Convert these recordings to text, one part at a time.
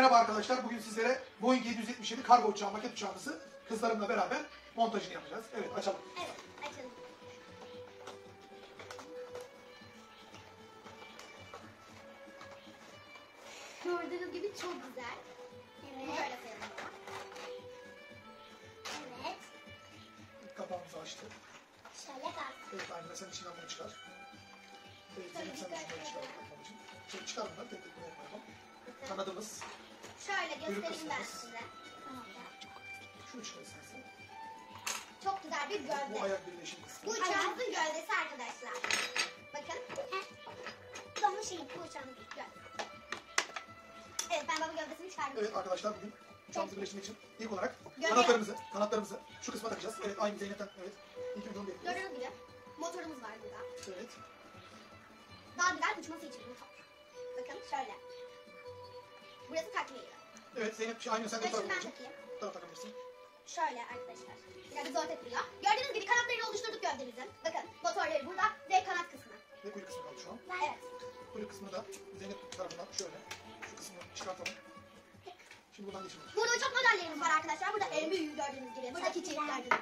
arkadaşlar bugün sizlere Boeing 777 kargo uçağı maket uçağımızı kızlarımla beraber montajını yapacağız. Evet açalım. Evet, açalım. Gördüğünüz gibi çok güzel. Evet. Böyle. Evet. Kapağımızı açtık. Şöyle kalsın. Evet Aymine sen içinden bunu çıkar. Evet sen içinden de. çıkar. Şimdi çıkar bunları tek tek buraya koyalım. Kanadımız. Şöyle göstereyim ben size. Tamam çıkar istersen. Çok güzel bir Bu gövde. ayak birleşim kısmı. Bu uçağımızın gövdesi arkadaşlar. Bakın. Bu onun şeyi, bu uçağımızın gövdesi. Evet, ben baba gövdesini çıkardım. Evet arkadaşlar bugün uçağımızı birleştirmek için ilk olarak Gövde. kanatlarımızı, kanatlarımızı şu kısma takacağız. Evet aynı Zeynep'ten evet. İlk onu bekliyoruz. Gördüğünüz gibi motorumuz var burada. Evet. Daha güzel uçması için motor. Bakın şöyle. Takviye. Evet Zeynep şey, aynı sen de bu tarafa ben takayım. Bu tarafa takabilirsin. Şöyle arkadaşlar. Biraz zor tepiliyor. Gördüğünüz gibi kanatlarını oluşturduk gövdemizin. Bakın motorları burada ve kanat kısmı. Ve kuyruk kısmı kaldı şu an. Evet. Kuyruk kısmını da Zeynep tarafından şöyle şu kısmını çıkartalım. Şimdi buradan geçelim. Burada uçak modellerimiz var arkadaşlar. Burada en büyüğü gördüğünüz gibi. Burada küçük gördüğünüz gibi.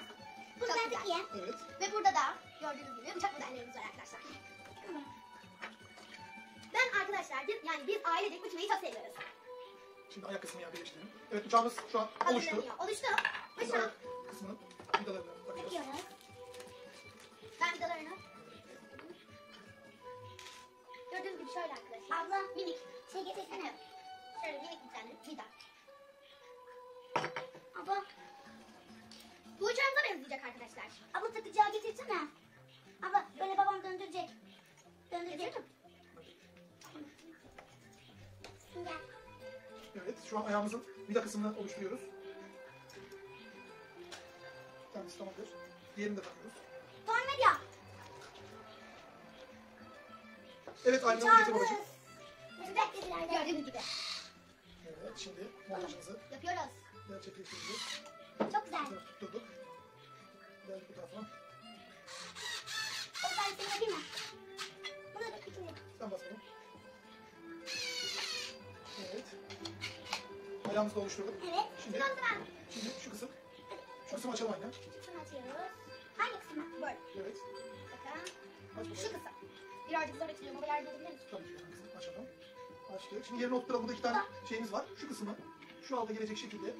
Burada Bunlar da iyi. Evet. Ve burada da gördüğünüz gibi uçak modellerimiz var arkadaşlar. Ben arkadaşlar biz, yani biz ailecek uçmayı çok seviyoruz. Şimdi ayak kısmını ya birleştirelim. Evet uçağımız şu an oluştu. Oluştu. Biz Uçak. ayak kısmının vidalarını takıyoruz. Takıyoruz. Ben vidalarını. Gördüğünüz gibi şöyle arkadaşlar. Abla Minik. şey getirsene. Şöyle minik bir tane vida. Abla, Bu uçağımıza benzeyecek arkadaşlar. abla takacağı getirsene. Abla böyle babam döndürecek. Döndürecek. Getirelim. Şu an ayağımızın vida kısmını oluşturuyoruz. Bir tanesi tamamdır. Diğerini de takıyoruz. Tornavida. Evet aynı onu getir babacığım. Bizi beklediler. de. Gördüğünüz gibi. Evet şimdi montajımızı Yapıyoruz. gerçekleştireceğiz. Çok güzel. tarafı tutturduk. Ayağımızı da oluşturduk. Evet. Şimdi, Sıra şimdi şu kısım. Şu kısmı açalım aynen. Şunu açıyoruz. Hangi kısmı? Böyle. Evet. Bakın. Aç Şu kısım. Birazcık zor açılıyor. Baba yardım edebilir misin? Tabii ki kısmı açalım. Açtık. Şimdi yerine oturtalım. Burada iki tane şeyimiz var. Şu kısmı şu alta gelecek şekilde.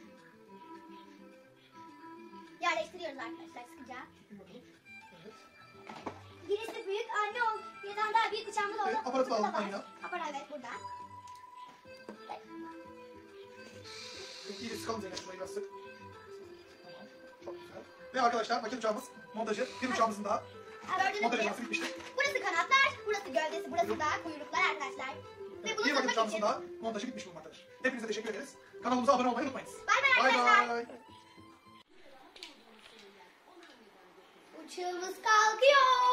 Yerleştiriyoruz arkadaşlar sıkıca. Evet. Birisi büyük anne ol. Birden daha büyük uçağımız oldu. Evet, aparatı Burada alalım Sıkalım Zeynep şurayı biraz sık. Tamam. Çok güzel. Ve arkadaşlar maket uçağımız montajı bir uçağımızın daha Gördüğünüz montaj gibi. aşaması bitmiştir. Burası kanatlar, burası gövdesi, burası da kuyruklar arkadaşlar. Ve bunu bir maket satmak uçağımızın için. daha montajı bitmiş bulunmaktadır. Hepinize teşekkür ederiz. Kanalımıza abone olmayı unutmayınız. Bay bay Bay arkadaşlar. bay. Uçağımız kalkıyor.